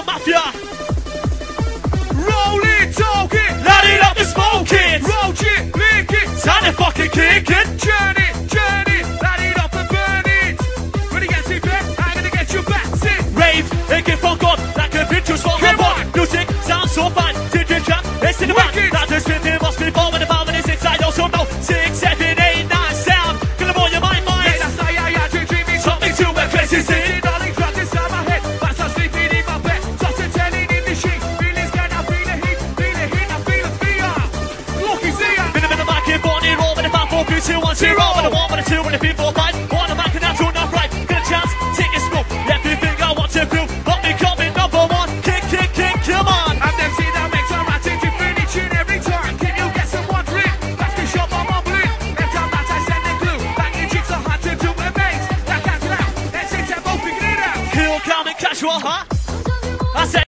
for mafia. Roll it, talk it, light it up and smoke it. Roll it, lick it, time it fucking kick it. Turn it, turn it, light it up and burn it. When it gets you back, I'm gonna get you back. Sit. Rave, it get fucked up like a bitch who's from the Music sounds so fine, did you jump? It's in the back. Now just spin, it must be forward about. 说啊，阿瑟。